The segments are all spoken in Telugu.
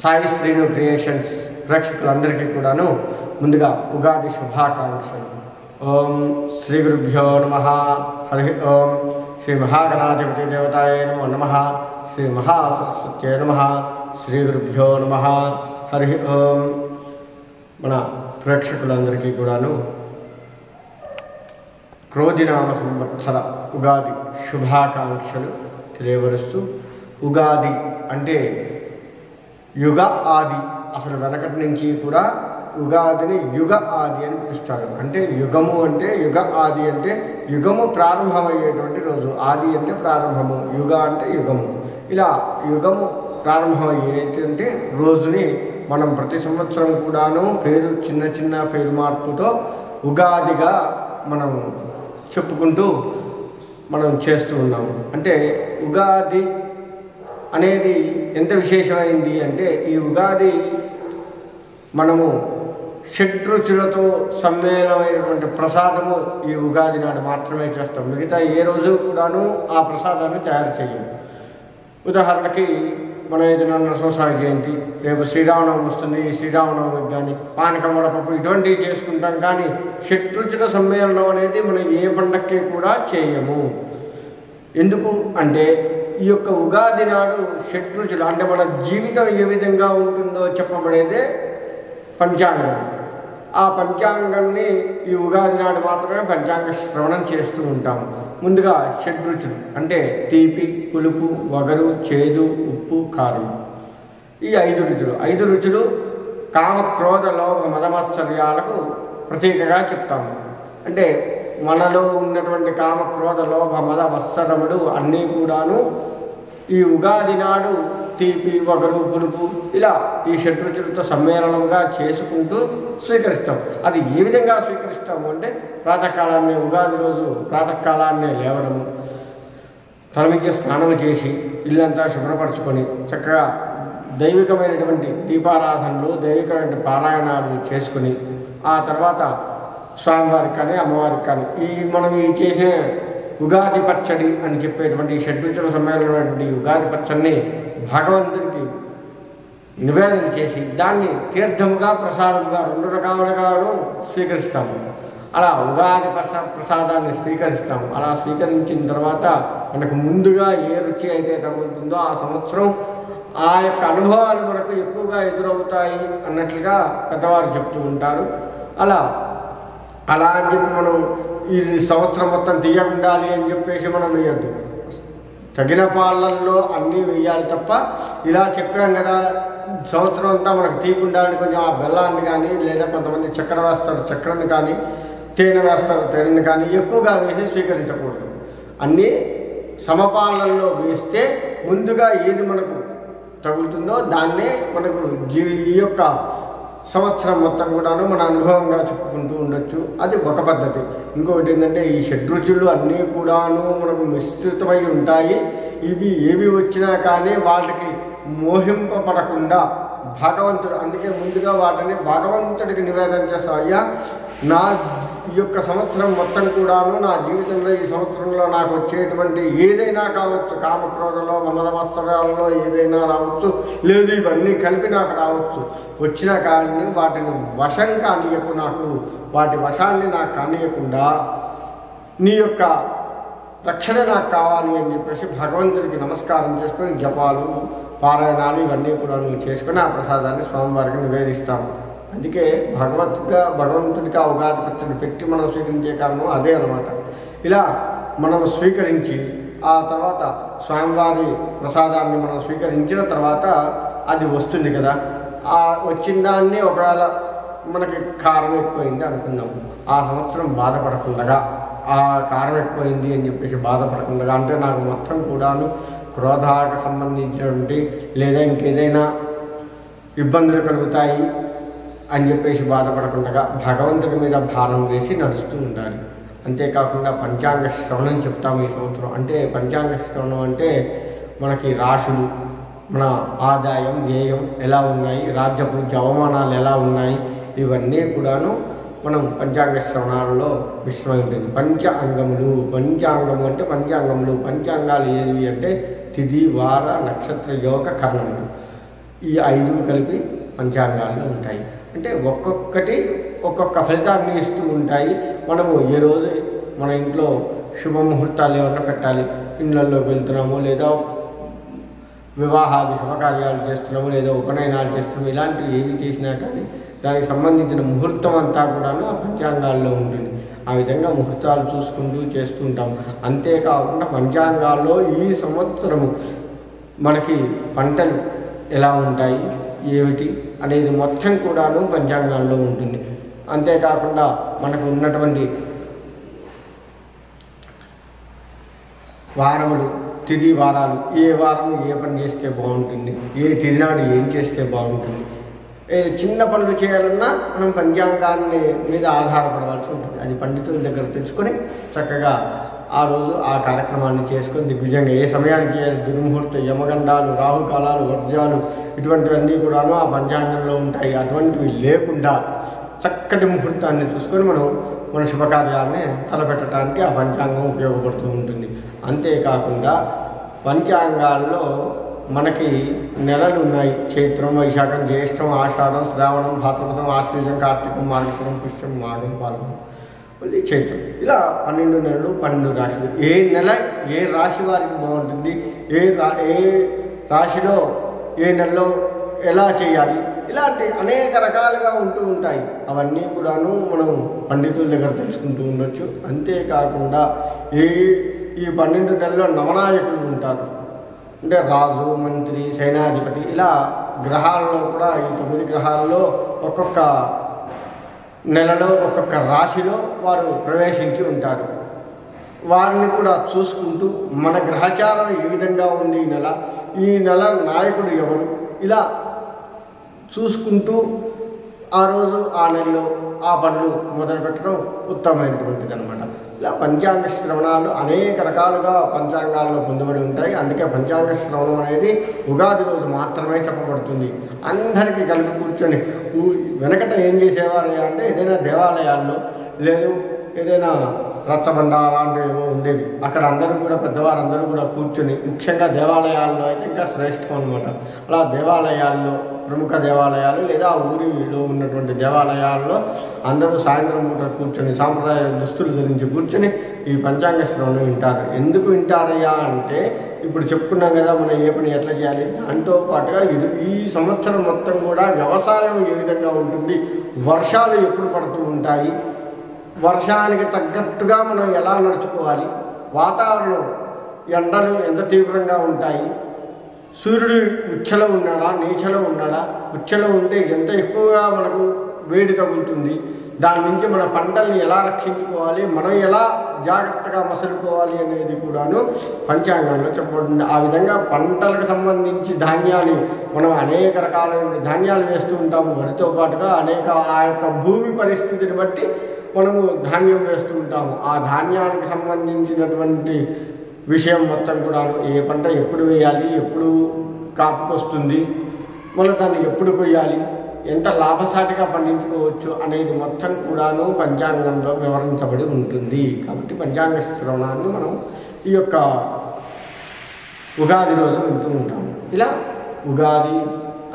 సాయి శ్రీను క్రియేషన్స్ ప్రేక్షకులందరికీ కూడాను ముందుగా ఉగాది శుభాకాంక్షలు. ఓం శ్రీ గురుభ్యో నమ. హరి ఓం శ్రీ మహాగణాధిపతి దేవతాయ నమో నమ. శ్రీ మహాసరస్వత్యే నమ. శ్రీ గురుభ్యో నమ. హరి ఓం. మన ప్రేక్షకులందరికీ కూడాను క్రోధినామ సంవత్సర ఉగాది శుభాకాంక్షలు తెలియవరుస్తూ ఉగాది అంటే యుగ ఆది. అసలు వెనకటి నుంచి కూడా ఉగాదిని యుగ ఆది అని పిలుస్తారు. అంటే యుగము అంటే యుగ ఆది అంటే యుగము ప్రారంభమయ్యేటువంటి రోజు. ఆది అంటే ప్రారంభము యుగ అంటే యుగము. ఇలా యుగము ప్రారంభమయ్యేటువంటి రోజుని మనం ప్రతి సంవత్సరం కూడాను పేరు చిన్న చిన్న పేరు మార్పుతో ఉగాదిగా మనం చెప్పుకుంటూ మనం చేస్తూ ఉన్నాము. అంటే ఉగాది అనేది ఎంత విశేషమైంది అంటే ఈ ఉగాది మనము షడ్రుచులతో సమ్మేళనమైనటువంటి ప్రసాదము ఈ ఉగాది నాడు మాత్రమే చేస్తాం. మిగతా ఏ రోజు కూడాను ఆ ప్రసాదాన్ని తయారు చేయము ఉదాహరణకి మన ఏదైనా నరసింహస్వామి జయంతి రేపు శ్రీరామనవమి వస్తుంది ఈ శ్రీరామనవమికి కానీ పానకం వడపప్పు ఇటువంటివి చేసుకుంటాం కానీ షట్రుచుల సమ్మేళనం అనేది మనం ఏ పండక్కి కూడా చేయము. ఎందుకు అంటే ఈ యొక్క ఉగాది నాడు షట్రుచులు అంటే మన జీవితం ఏ విధంగా ఉంటుందో చెప్పబడేదే పంచాంగం. ఆ పంచాంగాన్ని ఈ ఉగాది నాడు మాత్రమే పంచాంగ శ్రవణం చేస్తూ ఉంటాము. ముందుగా షడ్రుచులు అంటే తీపి పులుపు వగరు చేదు ఉప్పు కారం. ఈ ఐదు రుచులు ఐదు రుచులు కామ క్రోధ లోభ మదమత్సర్యాలకు ప్రతీకగా చెప్తాము. అంటే మనలో ఉన్నటువంటి కామ క్రోధ లోభ మద వత్సరముడు అన్నీ కూడాను ఈ ఉగాది నాడు తీపి వగరు పులుపు ఇలా ఈ షడ్రుచులతో సమ్మేళనంగా చేసుకుంటూ స్వీకరిస్తాం. అది ఏ విధంగా స్వీకరిస్తాము అంటే ప్రాతకాలాన్ని ఉగాది రోజు ప్రాతకాలాన్నే లేవడము తలమించి స్నానం చేసి ఇల్లంతా శుభ్రపరచుకొని చక్కగా దైవికమైనటువంటి దీపారాధనలు దైవికమైన పారాయణాలు చేసుకుని ఆ తర్వాత స్వామివారికి కానీ అమ్మవారికి కానీ ఈ మనం ఈ చేసిన ఉగాది పచ్చడి అని చెప్పేటువంటి ఈ షడ్రుచుల సమ్మేళనమైనటువంటి ఉగాది పచ్చడిని భగవంతుడికి నివేదన చేసి దాన్ని తీర్థముగా ప్రసాదముగా రెండు రకాలుగా స్వీకరిస్తాము. అలా ఉగాది ప్రసా ప్రసాదాన్ని స్వీకరిస్తాము. అలా స్వీకరించిన తర్వాత మనకు ముందుగా ఏ రుచి అయితే తగులుతుందో ఆ సంవత్సరం ఆ యొక్క అనుభవాలు మనకు ఎక్కువగా ఎదురవుతాయి అన్నట్లుగా పెద్దవారు చెప్తూ ఉంటారు. అలా అలా అని చెప్పి మనం ఈ సంవత్సరం మొత్తం తీయ ఉండాలి అని చెప్పేసి మనం వేయద్దు. తగిన పాలల్లో అన్నీ వేయాలి తప్ప ఇలా చెప్పాం కదా సంవత్సరం అంతా మనకు తీపి ఉండాలని కొంచెం ఆ బెల్లాన్ని కానీ లేదా కొంతమంది చక్కెర వేస్తారు చక్కెరని కానీ తేనె వేస్తారు తేనెని కానీ ఎక్కువగా వేసి స్వీకరించకూడదు. అన్నీ సమపాలల్లో వేస్తే ముందుగా ఏది మనకు తగులుతుందో దాన్నే మనకు జీ ఈ యొక్క సంవత్సరం మొత్తం కూడాను మన అనుభవంగా చెప్పుకుంటూ ఉండొచ్చు. అది ఒక పద్ధతి. ఇంకొకటి ఏంటంటే ఈ షడ్రుచులు అన్నీ కూడాను మనకు విస్తృతమై ఉంటాయి. ఇవి ఏవి వచ్చినా కానీ వాటికి మోహింపబడకుండా భగవంతుడు అందుకే ముందుగా వాటిని భగవంతుడికి నివేదన చేస్తాం. అయ్యా నా ఈ యొక్క సంవత్సరం మొత్తం కూడాను నా జీవితంలో ఈ సంవత్సరంలో నాకు వచ్చేటువంటి ఏదైనా కావచ్చు కామక్రోధలో మమదమస్త్రాలలో ఏదైనా రావచ్చు లేదు ఇవన్నీ కలిపి నాకు రావచ్చు. వచ్చినా కానీ వాటిని వశం కానీయకు నాకు వాటి వశాన్ని నాకు కానీయకుండా నీ యొక్క రక్షణ నాకు కావాలి అని చెప్పేసి భగవంతుడికి నమస్కారం చేసుకుని జపాలు పారాయణాలు ఇవన్నీ కూడా నువ్వు చేసుకుని ఆ ప్రసాదాన్ని స్వామివారికి నివేదిస్తాము. అందుకే భగవత్గా భగవంతుడికి ఆ ఉగాది పచ్చడి పెట్టి మనం స్వీకరించే కారణం అదే అనమాట ఇలా మనం స్వీకరించి ఆ తర్వాత స్వామివారి ప్రసాదాన్ని మనం స్వీకరించిన తర్వాత అది వస్తుంది కదా. ఆ వచ్చిన దాన్ని ఒకవేళ మనకి కారణం ఎక్కువైంది అనుకుందాం. ఆ సంవత్సరం బాధపడకుండా. ఆ కారణం ఎక్కువైంది అని చెప్పేసి బాధపడకుండా అంటే నాకు మొత్తం కూడాను క్రోధాలకు సంబంధించినటువంటి లేదా ఇంకేదైనా ఇబ్బందులు కలుగుతాయి అని చెప్పేసి బాధపడకుండా భగవంతుడి మీద భారం వేసి నడుస్తూ ఉండాలి. అంతేకాకుండా పంచాంగ శ్రవణం చెప్తాము ఈ సంవత్సరం. అంటే పంచాంగ శ్రవణం అంటే మనకి రాశులు మన ఆదాయం వ్యయం ఎలా ఉన్నాయి రాజ్యపు అవమానాలు ఎలా ఉన్నాయి ఇవన్నీ కూడాను మనం పంచాంగ శ్రవణాలలో విషయమై ఉంటుంది పంచ అంగములు పంచాంగము అంటే పంచాంగములు. పంచాంగాలు ఏవి అంటే తిథి వార నక్షత్ర యోగ కర్ణములు. ఈ ఐదు కలిపి పంచాంగాలు ఉంటాయి. అంటే ఒక్కొక్కటి ఒక్కొక్క ఫలితాన్ని ఇస్తూ ఉంటాయి. మనము ఏ రోజు మన ఇంట్లో శుభముహూర్తాలు ఏమన్నా పెట్టాలి? ఇళ్ళల్లో వెళ్తున్నాము లేదా వివాహాది శుభకార్యాలు చేస్తున్నాము లేదా ఉపనయనాలు చేస్తున్నాము ఇలాంటివి ఏవి చేసినా కానీ దానికి సంబంధించిన ముహూర్తం అంతా కూడాను ఆ పంచాంగాల్లో ఉంటుంది. ఆ విధంగా ముహూర్తాలు చూసుకుంటూ చేస్తూ ఉంటాం అంతేకాకుండా పంచాంగాల్లో ఈ సంవత్సరము మనకి పంటలు ఎలా ఉంటాయి ఏమిటి అనేది మొత్తం కూడాను పంచాంగాల్లో ఉంటుంది. అంతేకాకుండా మనకు ఉన్నటువంటి వారములు తిది వారాలు ఏ వారం ఏ పని చేస్తే బాగుంటుంది ఏ తిరినాడు ఏం చేస్తే బాగుంటుంది చిన్న పనులు చేయాలన్నా మనం పంచాంగాన్ని మీద ఆధారపడవలసి ఉంటుంది. అది పండితుల దగ్గర తెలుసుకొని చక్కగా ఆ రోజు ఆ కార్యక్రమాన్ని చేసుకొని దిగ్విజయంగా ఏ సమయానికి చేయాలి దుర్ముహూర్త యమగండాలు రాహుకాలాలు వర్జాలు ఇటువంటివన్నీ కూడాను ఆ పంచాంగంలో ఉంటాయి. అటువంటివి లేకుండా చక్కటి ముహూర్తాన్ని చూసుకొని మనం మన శుభకార్యాలని తలపెట్టడానికి ఆ పంచాంగం ఉపయోగపడుతూ ఉంటుంది. అంతేకాకుండా పంచాంగాల్లో మనకి నెలలు ఉన్నాయి. చైత్రం వైశాఖం జ్యేష్టం ఆషాఢం శ్రావణం భాద్రపదం ఆశ్వీజం కార్తీకం మార్గశిరం పుష్యం మాఘం పాల్గొనం. మళ్ళీ చైత్రం. ఇలా పన్నెండు నెలలు పన్నెండు రాశులు. ఏ నెల ఏ రాశి వారికి బాగుంటుంది? ఏ రా ఏ రాశిలో ఏ నెలలో ఎలా చేయాలి? ఇలాంటి అనేక రకాలుగా ఉంటూ ఉంటాయి. అవన్నీ కూడాను మనం పండితుల దగ్గర తెలుసుకుంటూ ఉండొచ్చు. అంతేకాకుండా ఈ ఈ పన్నెండు నెలల్లో నవనాయకులు ఉంటారు. అంటే రాజు మంత్రి సైనాధిపతి ఇలా గ్రహాలలో కూడా ఈ తొమ్మిది గ్రహాలలో ఒక్కొక్క నెలలో ఒక్కొక్క రాశిలో వారు ప్రవేశించి ఉంటారు. వారిని కూడా చూసుకుంటూ మన గ్రహచారం ఏ విధంగా ఉంది ఈ నెల. ఈ నెల నాయకుడు ఎవరు? ఇలా చూసుకుంటూ ఆ రోజు ఆ నెలలో ఆ పనులు మొదలు పెట్టడం ఉత్తమమైనటువంటిది అనమాట ఇలా పంచాంగ శ్రవణాలు అనేక రకాలుగా పంచాంగాల్లో పొందబడి ఉంటాయి. అందుకే పంచాంగ శ్రవణం అనేది ఉగాది రోజు మాత్రమే చెప్పబడుతుంది. అందరికీ కలిపి కూర్చొని వెనకట ఏం చేసేవారయ్యా అంటే ఏదైనా దేవాలయాల్లో లేదు ఏదైనా రచ్చబండ అలాంటివి ఏమో ఉండేవి. అక్కడ అందరూ కూడా పెద్దవారందరూ కూడా కూర్చొని ముఖ్యంగా దేవాలయాల్లో అయితే ఇంకా శ్రేష్టం అనమాట అలా దేవాలయాల్లో ప్రముఖ దేవాలయాలు లేదా ఆ ఊరిలో ఉన్నటువంటి దేవాలయాల్లో అందరూ సాయంత్రం పూట కూర్చొని సాంప్రదాయ దుస్తులు ధరించి కూర్చొని ఈ పంచాంగ శ్రవణం వింటారు. ఎందుకు వింటారయ్యా అంటే ఇప్పుడు చెప్పుకున్నాం కదా మనం ఏ పని ఎట్లా చేయాలి? దాంతో పాటుగా ఇది ఈ సంవత్సరం మొత్తం కూడా వ్యవసాయం ఏ విధంగా ఉంటుంది? వర్షాలు ఎప్పుడు పడుతూ ఉంటాయి? వర్షానికి తగ్గట్టుగా మనం ఎలా నడుచుకోవాలి? వాతావరణం ఎండలు ఎంత తీవ్రంగా ఉంటాయి? సూర్యుడు ఉచ్చలో ఉన్నాడా? నీచలో ఉన్నాడా? ఉచ్చలో ఉంటే ఎంత ఎక్కువగా మనకు వేడి తగులుతుంది? దాని నుంచి మన పంటల్ని ఎలా రక్షించుకోవాలి? మనం ఎలా జాగ్రత్తగా మసలుకోవాలి అనేది కూడాను పంచాంగంలో చెప్పబడుతుంది. ఆ విధంగా పంటలకు సంబంధించి ధాన్యాన్ని మనం అనేక రకాలైన ధాన్యాలు వేస్తూ ఉంటాము. వరితో పాటుగా అనేక ఆ యొక్క భూమి పరిస్థితిని బట్టి మనము ధాన్యం వేస్తూ ఉంటాము. ఆ ధాన్యానికి సంబంధించినటువంటి విషయం మొత్తం కూడా ఏ పంట ఎప్పుడు వేయాలి ఎప్పుడు కాపుకొస్తుంది మళ్ళీ దాన్ని ఎప్పుడు కొయ్యాలి ఎంత లాభసాటిగా పండించుకోవచ్చు అనేది మొత్తం కూడాను పంచాంగంలో వివరించబడి ఉంటుంది. కాబట్టి పంచాంగ శ్రవణాన్ని మనం ఈ యొక్క ఉగాది రోజు వింటూ ఉంటాము ఇలా ఉగాది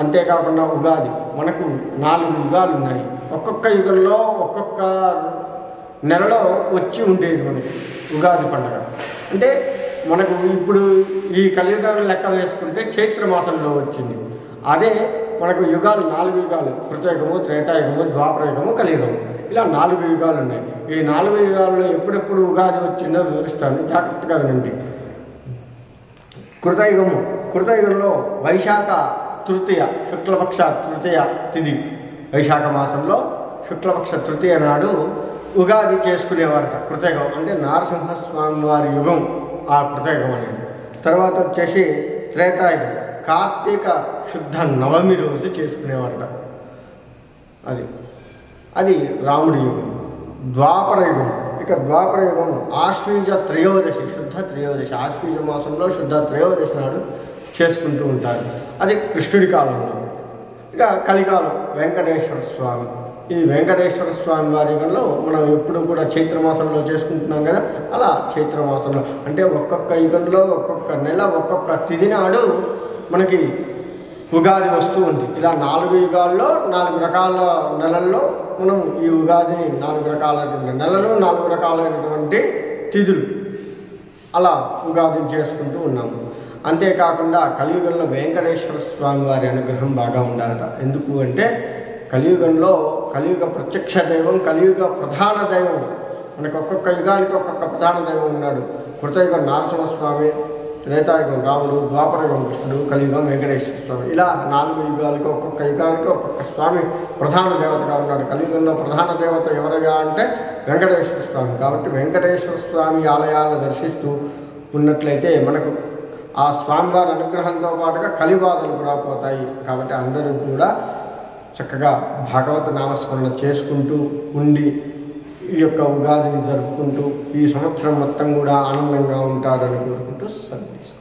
అంతేకాకుండా ఉగాది మనకు నాలుగు యుగాలు ఉన్నాయి. ఒక్కొక్క యుగంలో ఒక్కొక్క నెలలో వచ్చి ఉండేది మనకి ఉగాది పండుగ. అంటే మనకు ఇప్పుడు ఈ కలియుగాలు లెక్క వేసుకుంటే చైత్రమాసంలో వచ్చింది. అదే మనకు యుగాలు నాలుగు యుగాలు కృతయుగము త్రేతాయుగము ద్వాపరయుగము కలియుగము. ఇలా నాలుగు యుగాలు ఉన్నాయి. ఈ నాలుగు యుగాల్లో ఎప్పుడెప్పుడు ఉగాది వచ్చిందో వివరిస్తాను. జాగ్రత్తగా వినండి. కృతయుగము. కృతయుగంలో వైశాఖ తృతీయ శుక్లపక్ష తృతీయ తిథి. వైశాఖ మాసంలో శుక్లపక్ష తృతీయ నాడు ఉగాది చేసుకునేవారట కృతయుగం. అంటే నారసింహస్వామి వారి యుగం. ఆ ప్రత్యేకం అనేది. తర్వాత వచ్చేసి త్రేతాయుగం. కార్తీక శుద్ధ నవమి రోజు చేసుకునేవారట. అది. అది రాముడి యుగం. ద్వాపర యుగం. ఇక ద్వాపర యుగం ఆశ్వీజ త్రయోదశి శుద్ధ త్రయోదశి. ఆశ్వీజ మాసంలో శుద్ధ త్రయోదశి నాడు చేసుకుంటూ ఉంటారు. అది కృష్ణుడి కాలంలో. ఇక కలికాలం వెంకటేశ్వర స్వామి. ఈ వెంకటేశ్వర స్వామి వారి యుగంలో మనం ఎప్పుడు కూడా చైత్రమాసంలో చేసుకుంటున్నాం కదా? అలా చైత్రమాసంలో అంటే ఒక్కొక్క యుగంలో ఒక్కొక్క నెల ఒక్కొక్క తిథి నాడు మనకి ఉగాది వస్తూ ఉంది. ఇలా నాలుగు యుగాల్లో నాలుగు రకాల నెలల్లో మనం ఈ ఉగాదిని నాలుగు రకాలైనటువంటి నెలలు నాలుగు రకాలైనటువంటి తిథులు అలా ఉగాదిని చేసుకుంటూ ఉన్నాము. అంతేకాకుండా కలియుగంలో వెంకటేశ్వర స్వామి వారి అనుగ్రహం బాగా ఉండాలట. ఎందుకు అంటే కలియుగంలో కలియుగ ప్రత్యక్ష దైవం కలియుగ ప్రధాన దైవం. మనకు ఒక్కొక్క యుగానికి ఒక్కొక్క ప్రధాన దైవం ఉన్నాడు. కృతయుగం నారసింహస్వామి త్రేతాయుగం రాముడు ద్వాపరయుగం కృష్ణుడు కలియుగం వెంకటేశ్వర స్వామి. ఇలా నాలుగు యుగాలకు ఒక్కొక్క యుగానికి ఒక్కొక్క స్వామి ప్రధాన దేవతగా ఉన్నాడు. కలియుగంలో ప్రధాన దేవత ఎవరుగా అంటే వెంకటేశ్వర స్వామి. కాబట్టి వెంకటేశ్వర స్వామి ఆలయాలను దర్శిస్తూ ఉన్నట్లయితే మనకు ఆ స్వామివారి అనుగ్రహంతో పాటుగా కలిబాధలు కూడా పోతాయి. కాబట్టి అందరూ కూడా చక్కగా భాగవత నామస్మరణ చేసుకుంటూ ఉండి ఈ యొక్క ఉగాదిని జరుపుకుంటూ ఈ సంవత్సరం మొత్తం కూడా ఆనందంగా ఉంటారని కోరుకుంటూ సందేశం